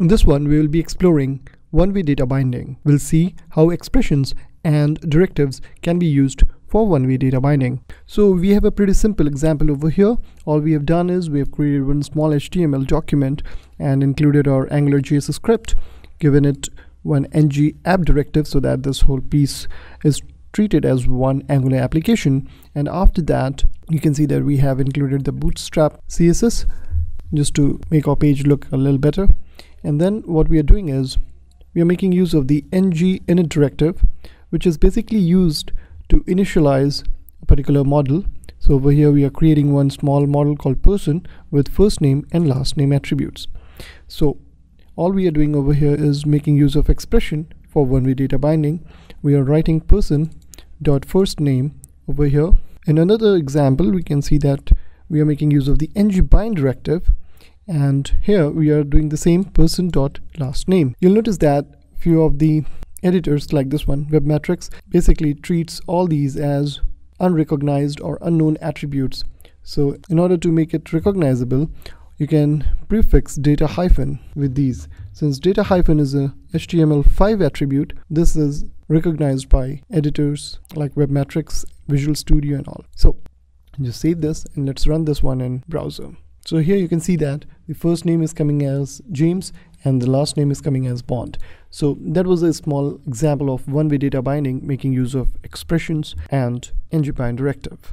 In this one, we will be exploring one-way data binding. We'll see how expressions and directives can be used for one-way data binding. So we have a pretty simple example over here. All we have done is we have created one small HTML document and included our Angular JS script, given it one ng app directive so that this whole piece is treated as one Angular application. And after that, you can see that we have included the bootstrap CSS just to make our page look a little better and then what we are doing is we are making use of the ng init directive which is basically used to initialize a particular model. So over here we are creating one small model called person with first name and last name attributes. So all we are doing over here is making use of expression for one-way data binding. We are writing person dot first name over here. In another example we can see that we are making use of the ng bind directive and here we are doing the same person dot last name. You'll notice that few of the editors like this one WebMatrix basically treats all these as unrecognized or unknown attributes. So in order to make it recognizable you can prefix data hyphen with these. Since data hyphen is a html5 attribute this is recognized by editors like WebMatrix visual studio and all. So just save this and let's run this one in browser so here you can see that the first name is coming as James and the last name is coming as Bond. So that was a small example of one-way data binding making use of expressions and ng bind directive.